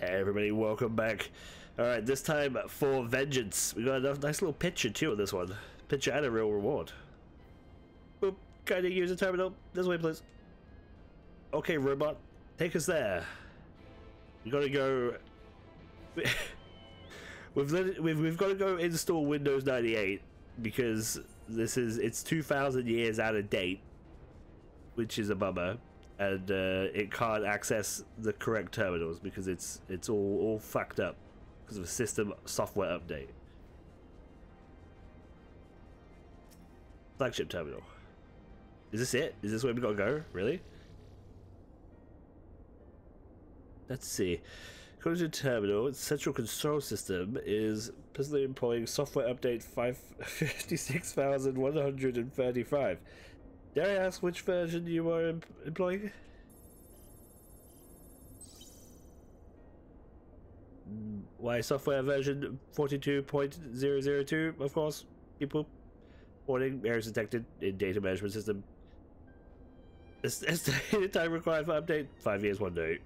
Everybody, welcome back. Alright, this time for Vengeance. We got a nice little picture too on this one. Picture and a real reward. Boop, kindly use the terminal. This way, please. Okay, robot, take us there. We gotta go... we've, we've, we've got to go install Windows 98 because this is, it's 2,000 years out of date, which is a bummer and uh, it can't access the correct terminals because it's it's all all fucked up because of a system software update. Flagship terminal. Is this it? Is this where we gotta go? Really? Let's see. According to terminal, its central control system is presently employing software update 56135. Dare I ask which version you are em employing? Mm, Why software version 42.002, of course. People. Warning, errors detected in data management system. Estimated time required for update, 5 years, 1 day.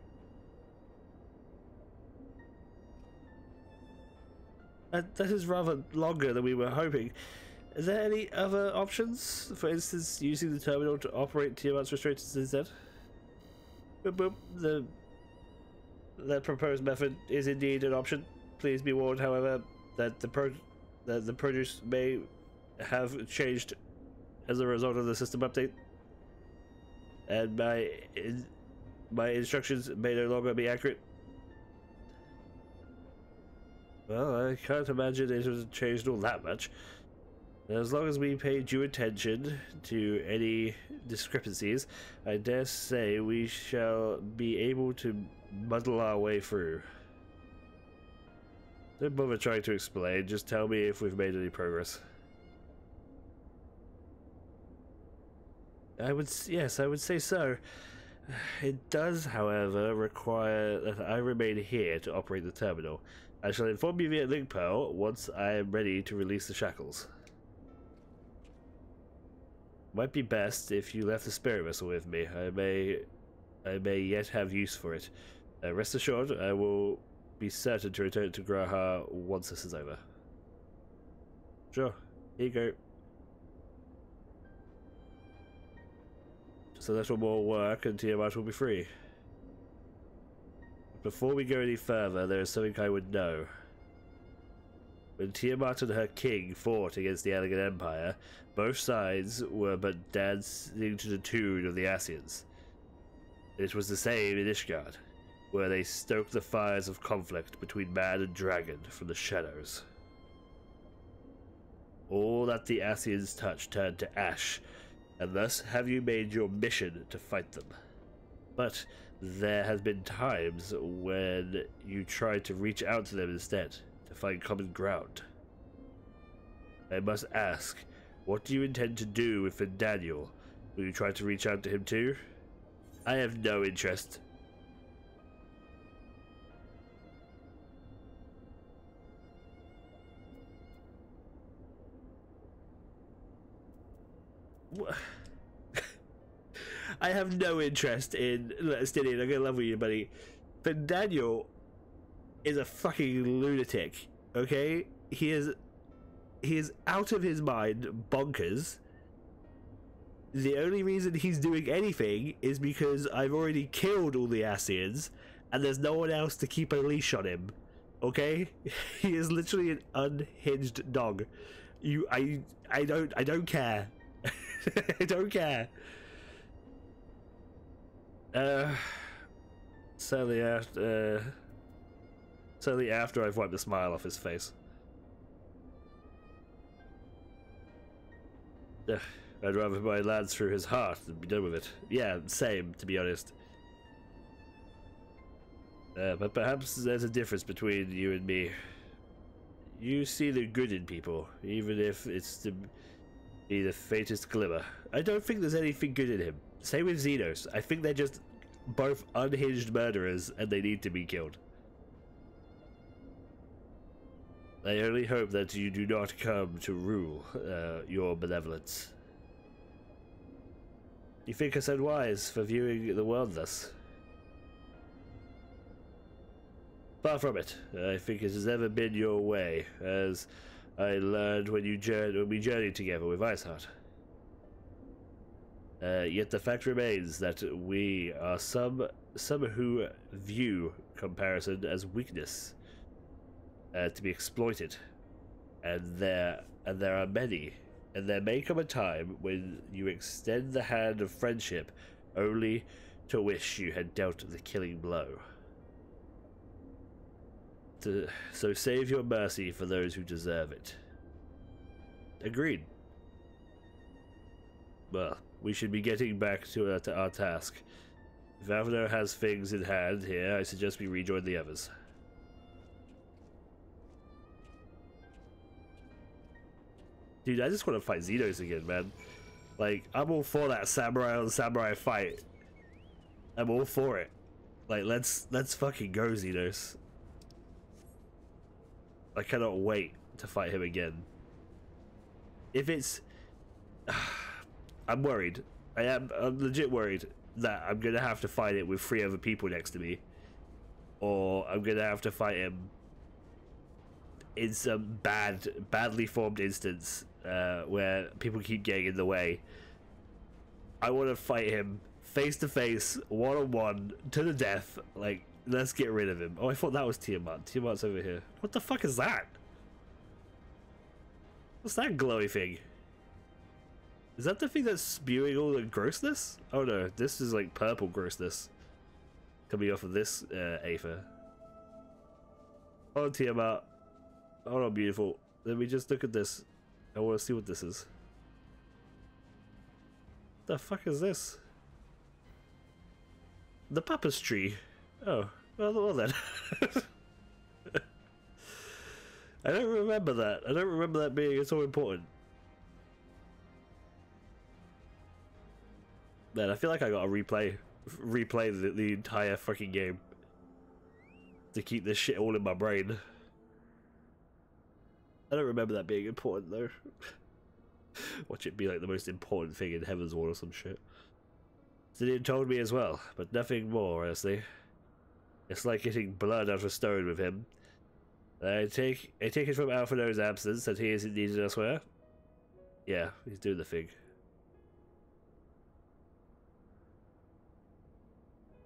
That, that is rather longer than we were hoping. Is there any other options? For instance, using the terminal to operate Tiamat's restrictors instead? Boop boop. The, the proposed method is indeed an option. Please be warned, however, that the pro that the produce may have changed as a result of the system update. And my in, my instructions may no longer be accurate. Well, I can't imagine it has changed all that much. As long as we pay due attention to any discrepancies, I dare say we shall be able to muddle our way through. Don't bother trying to explain, just tell me if we've made any progress. I would, yes, I would say so. It does, however, require that I remain here to operate the terminal. I shall inform you via link pearl once I am ready to release the shackles. Might be best if you left the spirit vessel with me. I may, I may yet have use for it. Uh, rest assured, I will be certain to return it to G'raha once this is over. Sure, here you go. Just a little more work and Tiamat will be free. Before we go any further, there is something I would know. When Tiamat and her king fought against the Allagan Empire, both sides were but dancing to the tune of the Ascians. It was the same in Ishgard, where they stoked the fires of conflict between man and dragon from the shadows. All that the Ascians touched turned to ash, and thus have you made your mission to fight them. But there has been times when you tried to reach out to them instead to find common ground. I must ask, what do you intend to do with Daniel? Will you try to reach out to him too? I have no interest. I have no interest in Stinian. I'm gonna level you, buddy. But Daniel is a fucking lunatic. Okay, he is he is out of his mind, bonkers. The only reason he's doing anything is because I've already killed all the Ascians, and there's no one else to keep a leash on him. Okay, he is literally an unhinged dog. You, I, I don't, I don't care. I don't care. Uh, sadly, after. Uh, Certainly after I've wiped the smile off his face. Ugh, I'd rather my lads through his heart than be done with it. Yeah, same, to be honest. Uh, but perhaps there's a difference between you and me. You see the good in people, even if it's the, the faintest glimmer. I don't think there's anything good in him. Same with Zenos. I think they're just both unhinged murderers and they need to be killed. I only hope that you do not come to rule uh, your benevolence. You think us unwise for viewing the world thus? Far from it. I think it has never been your way, as I learned when you journeyed, when we journeyed together with Iceheart. Uh, yet the fact remains that we are some some who view comparison as weakness, uh, to be exploited, and there and there are many, and there may come a time when you extend the hand of friendship, only to wish you had dealt the killing blow. To, so save your mercy for those who deserve it. Agreed. Well, we should be getting back to our, to our task. If has things in hand here, I suggest we rejoin the others. Dude, I just want to fight Zenos again, man. Like, I'm all for that samurai on samurai fight. I'm all for it. Like, let's let's fucking go, Zenos. I cannot wait to fight him again. If it's... I'm worried. I am I'm legit worried that I'm gonna have to fight it with three other people next to me. Or I'm gonna have to fight him in some bad, badly formed instance uh, where people keep getting in the way. I want to fight him face to face, one on one, to the death. Like, let's get rid of him. Oh, I thought that was Tiamat. Tiamat's over here. What the fuck is that? What's that glowy thing? Is that the thing that's spewing all the grossness? Oh no, this is like purple grossness. Coming off of this uh, Aether. Oh Tiamat. Oh beautiful. Let me just look at this. I want to see what this is. The fuck is this? The Papa's tree. Oh, well, well then. I don't remember that. I don't remember that being so important. Man, I feel like I gotta replay, replay the, the entire fucking game to keep this shit all in my brain. I don't remember that being important though. Watch it be like the most important thing in Heavensward or some shit. Zidian told me as well, but nothing more, honestly. It's like getting blood out of stone with him. I take I take it from Alphinaud's absence that he isn't needed elsewhere. Yeah, he's doing the thing.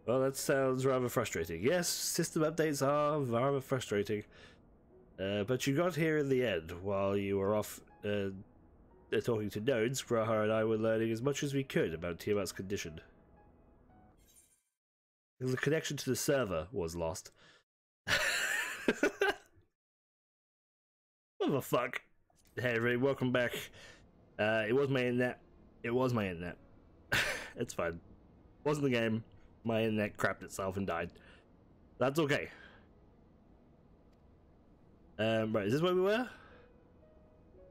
Well, that sounds rather frustrating. Yes, system updates are rather frustrating. Uh, but you got here in the end, while you were off uh, talking to nodes, G'raha and I were learning as much as we could about Tiamat's condition. The connection to the server was lost. what the fuck? Hey everybody, welcome back. Uh, it was my internet. It was my internet. it's fine. Wasn't the game my internet crapped itself and died. That's okay. Um, right, is this where we were?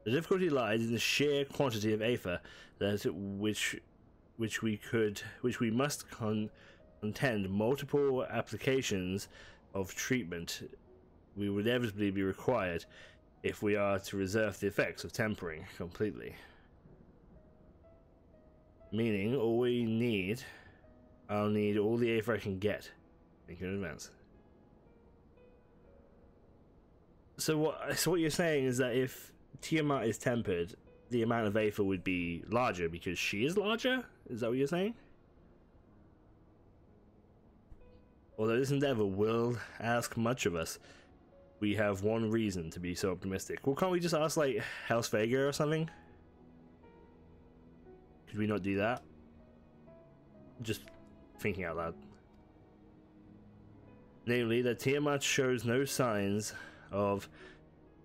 The difficulty lies in the sheer quantity of aether that which which we could which we must con contend multiple applications of treatment we would inevitably be required if we are to reserve the effects of tempering completely. Meaning all we need I'll need all the aether I can get. In advance. So what? So what you're saying is that if Tiamat is tempered, the amount of aether would be larger because she is larger. Is that what you're saying? Although this endeavor will ask much of us, we have one reason to be so optimistic. Well, can't we just ask like Hraesvelgr or something? Could we not do that? Just thinking out loud. Namely, that Tiamat shows no signs of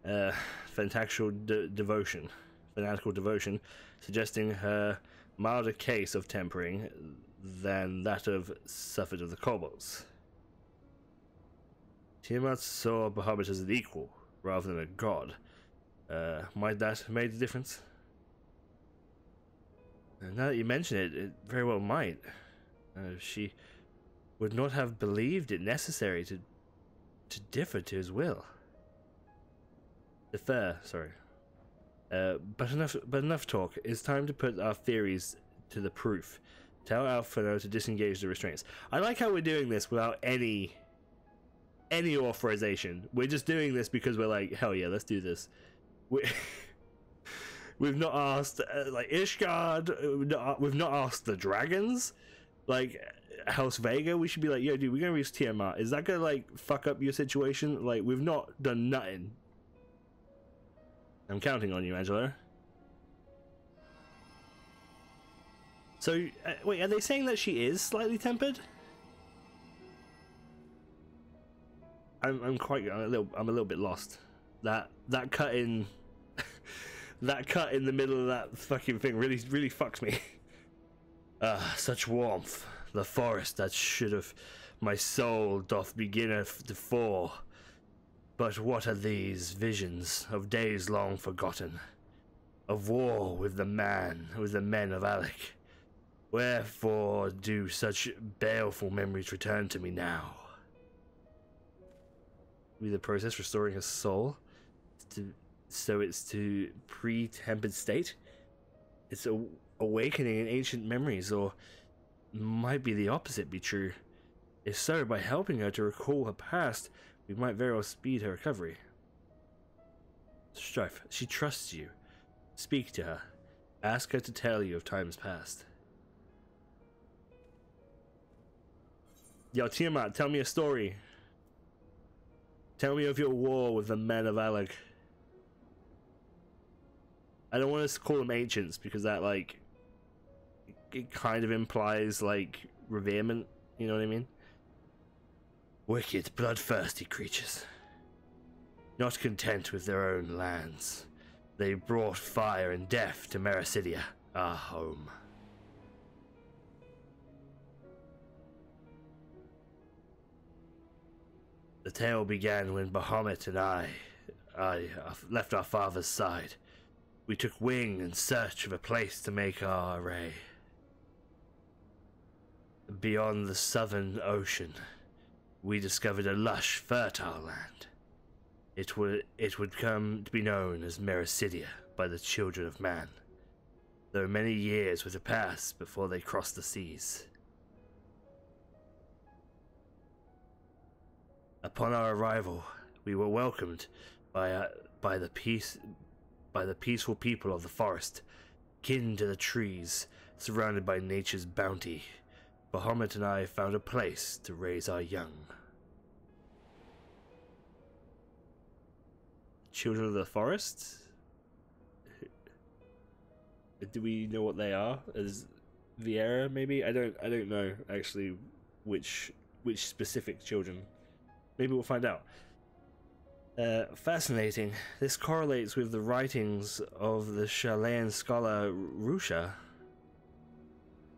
uh, fanatical de devotion, fanatical devotion, suggesting her milder case of tempering than that of Suffolk of the Kobolds. Tiamat saw Bahamut as an equal rather than a god. Uh, might that have made a difference? And now that you mention it, it very well might. Uh, she would not have believed it necessary to to differ to his will. Defer, sorry. Uh, but enough, but enough talk. It's time to put our theories to the proof. Tell Alphinaud to disengage the restraints. I like how we're doing this without any any authorization. We're just doing this because we're like, hell yeah, let's do this. We, we've not asked uh, like Ishgard. uh, We've not, we've not asked the dragons. Like Hraesvelgr, we should be like, yo, dude, we're gonna reach Tiamat. Is that gonna like fuck up your situation? Like, we've not done nothing. I'm counting on you, Angelo. So, uh, wait, are they saying that she is slightly tempered? I'm, I'm quite, I'm a little, I'm a little bit lost. That, that cut in, that cut in the middle of that fucking thing really, really fucks me. Ah, such warmth, the forest that should have, my soul doth beginneth to fall. But what are these visions of days long forgotten? Of war with the man, with the men of Allag? Wherefore do such baleful memories return to me now? Be the process restoring his soul, to, so it's to pre-tempered state. It's a awakening in ancient memories, or might be the opposite be true. If so, by helping her to recall her past, we might very well speed her recovery. Strife, she trusts you. Speak to her. Ask her to tell you of times past. Yo, Tiamat, tell me a story. Tell me of your war with the men of Allag. I don't want to call them ancients because that, like, it kind of implies, like, reverement. You know what I mean? Wicked, bloodthirsty creatures. Not content with their own lands, they brought fire and death to Meracydia, our home. The tale began when Bahamut and I, I uh, left our father's side. We took wing in search of a place to make our array. Beyond the southern ocean, we discovered a lush, fertile land. It would it would come to be known as Meracydia by the children of man, though many years were to pass before they crossed the seas. Upon our arrival, we were welcomed by uh, by the peace by the peaceful people of the forest, kin to the trees, surrounded by nature's bounty. Bahamut and I found a place to raise our young. Children of the forest? Do we know what they are? As Viera, maybe? I don't I don't know actually which which specific children. Maybe we'll find out. Uh, fascinating. This correlates with the writings of the Chilean scholar Rusha.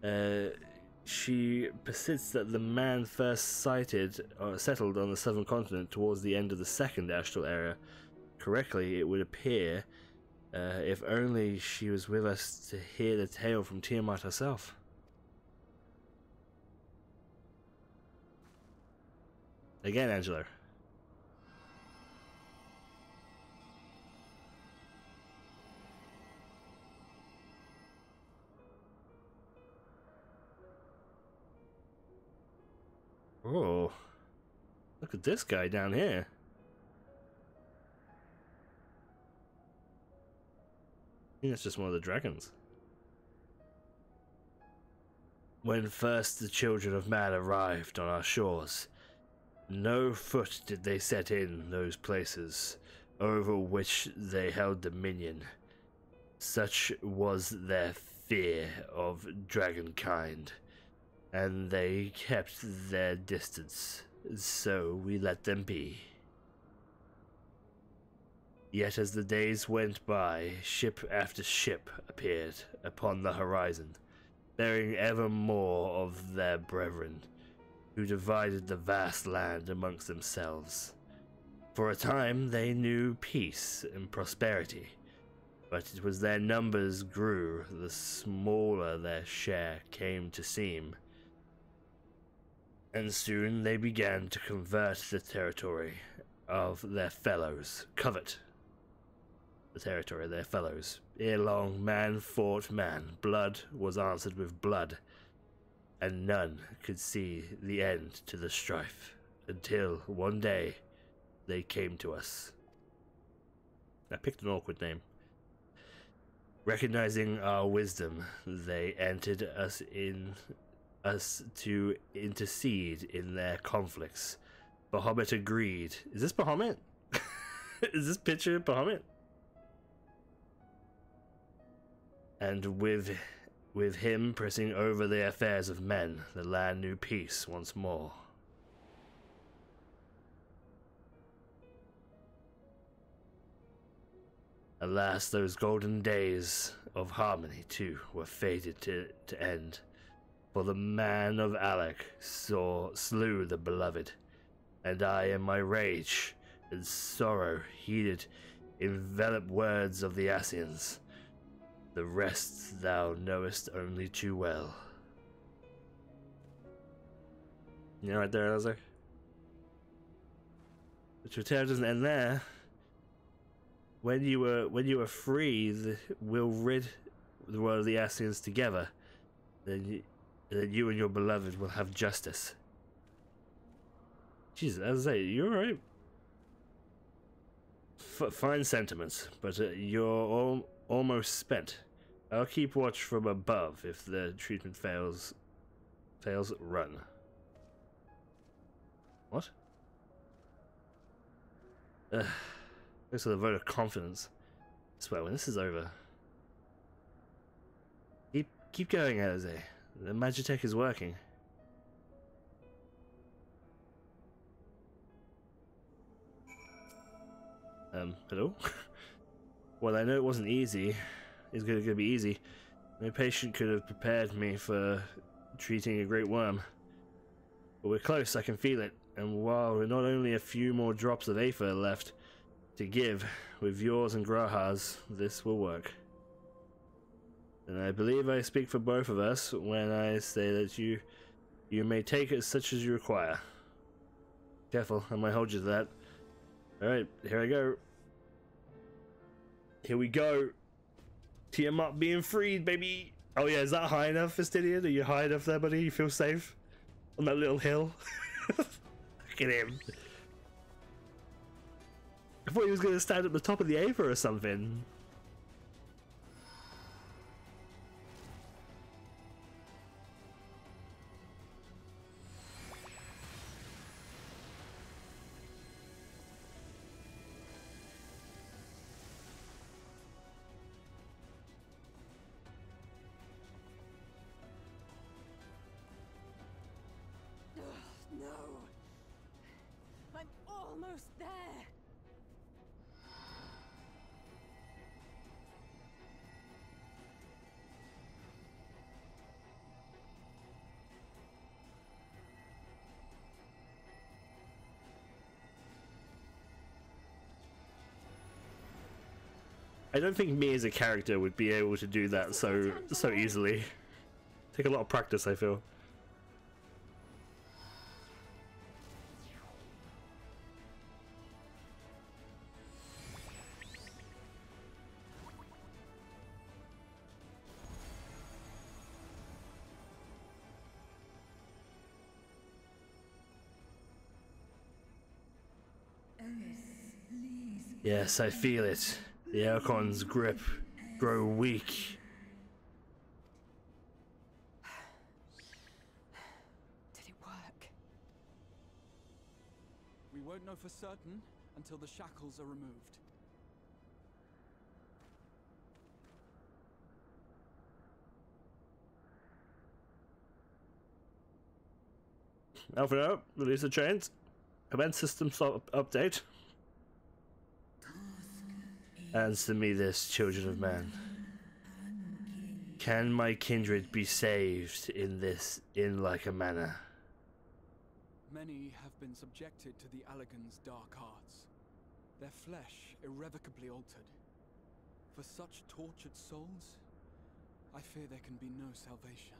Uh, she persists that the man first sighted or settled on the southern continent towards the end of the second astral era. Correctly, it would appear, uh, if only she was with us to hear the tale from Tiamat herself. Again, Angelo. Oh, look at this guy down here. I think that's just one of the dragons. When first the children of man arrived on our shores, no foot did they set in those places over which they held dominion. Such was their fear of dragonkind, and they kept their distance, so we let them be. Yet as the days went by, ship after ship appeared upon the horizon, bearing ever more of their brethren, who divided the vast land amongst themselves. For a time they knew peace and prosperity, but it was their numbers grew, the smaller their share came to seem. And soon they began to convert the territory of their fellows, covet the territory of their fellows. Ere long, man fought man, blood was answered with blood, and none could see the end to the strife. until one day they came to us. I picked an awkward name. Recognizing our wisdom, they entered us in us to intercede in their conflicts. Bahamut agreed. Is this Bahamut? Is this picture Bahamut? And with with him pressing over the affairs of men, the land knew peace once more. Alas, those golden days of harmony, too, were fated to, to end. For the man of Allag saw, slew the beloved, and I in my rage and sorrow heeded enveloped words of the Ascians. The rest thou knowest only too well. You know right there, Elzer? But your tale doesn't end there when you were when you were free, the, we'll rid the world of the Ascians together. Then you, then you and your beloved will have justice. Jesus, as I say, you're right. F fine sentiments, but uh, you're all, almost spent. I'll keep watch from above. If the treatment fails, fails, run. What? Ugh. Looks like a vote of confidence. I swear, when this is over... Keep, keep going, Jose. The Magitech is working. Um, hello? well, I know it wasn't easy. It's gonna, gonna be easy. No patient could have prepared me for treating a great worm. But we're close, I can feel it. And while we're not only a few more drops of Aether left, to give. With yours and G'raha's, this will work. And I believe I speak for both of us when I say that you you may take it such as you require. Careful, I might hold you to that. Alright, here I go. Here we go. Tiamat being freed, baby. Oh yeah, is that high enough, Fastidian? Are you high enough there, buddy? You feel safe? On that little hill? Look at him. I thought he was going to stand at the top of the Aether or something. I don't think me as a character would be able to do that so so easily. Take a lot of practice, I feel. Yes, I feel it. The Archon's grip grow weak. Did it work? We won't know for certain until the shackles are removed. Alpha up, release the chains. Command system update. Answer me this, children of man. Can my kindred be saved in this in like a manner? Many have been subjected to the Allagan's dark arts, their flesh irrevocably altered. For such tortured souls, I fear there can be no salvation.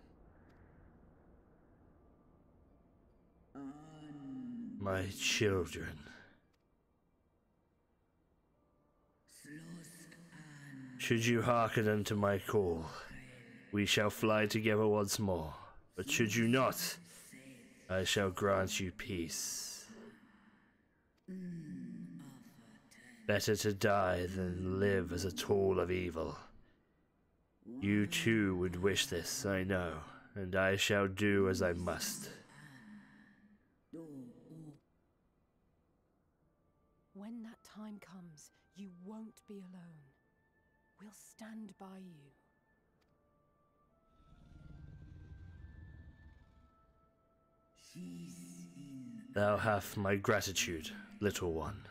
My children. Should you hearken unto my call, we shall fly together once more. But should you not, I shall grant you peace. Better to die than live as a tool of evil. You too would wish this, I know, and I shall do as I must. When that time comes, you won't be alone. We'll stand by you. Thou hast my gratitude, little one.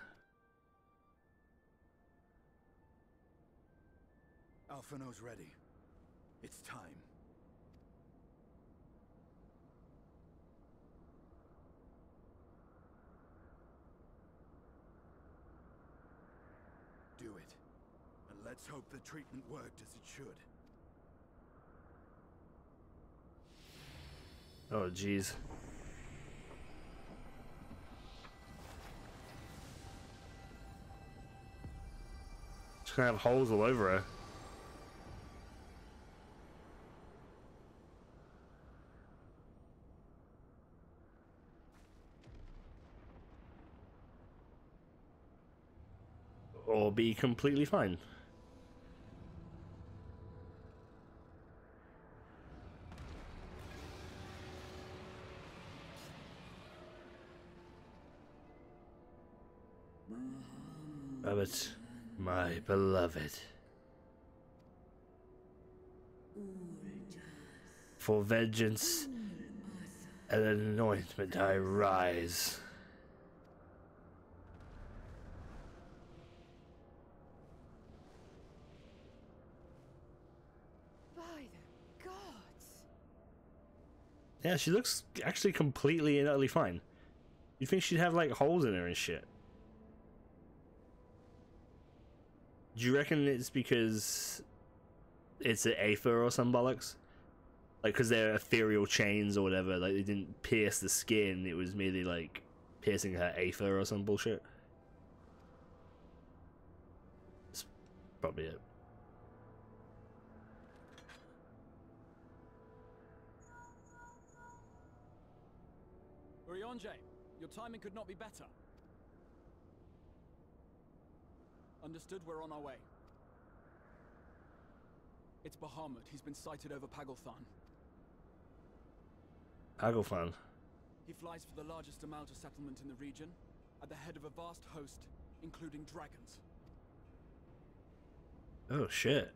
Alphinaud's ready. It's time. Do it. And let's hope the treatment worked as it should. Oh, jeez. She's gonna have holes all over her. Or be completely fine. Rabbit, my beloved. For vengeance and anointment I rise. By the gods! Yeah, she looks actually completely and utterly fine. You'd think she'd have like holes in her and shit. Do you reckon it's because it's an Aether or some bollocks? Like, because they're ethereal chains or whatever, like they didn't pierce the skin, it was merely like piercing her Aether or some bullshit. That's probably it. Urianger, your timing could not be better. Understood, we're on our way. It's Bahamut. He's been sighted over Pagalthan. Hagelfan. He flies for the largest amount of settlement in the region, at the head of a vast host, including dragons. Oh shit.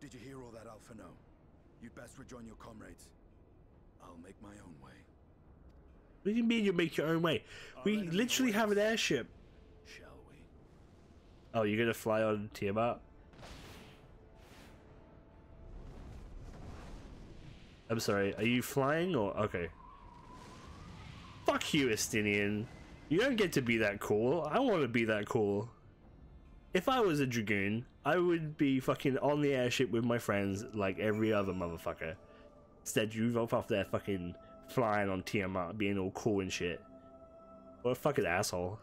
Did you hear all that, Alphinaud? You'd best rejoin your comrades. I'll make my own way. What do you mean you make your own way? We enemy literally have an airship. Shall we? Oh, you're gonna fly on Tiamat? I'm sorry, are you flying or okay? Fuck you, Estinian. You don't get to be that cool. I want to be that cool. If I was a dragoon, I would be fucking on the airship with my friends like every other motherfucker. Instead, you roll off there fucking flying on Tiamat, being all cool and shit. What a fucking asshole.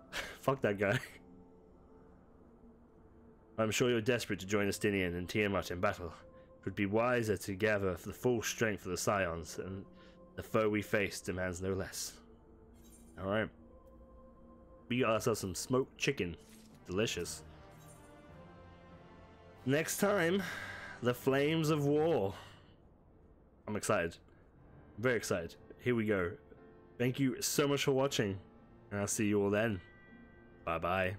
Fuck that guy. I'm sure you're desperate to join Estinian and Tiamat in battle. It would be wiser to gather for the full strength of the Scions, and the foe we face demands no less. Alright. We got ourselves some smoked chicken. Delicious. Next time, the Flames of War. I'm excited. Very excited. Here we go. Thank you so much for watching, and I'll see you all then. Bye bye.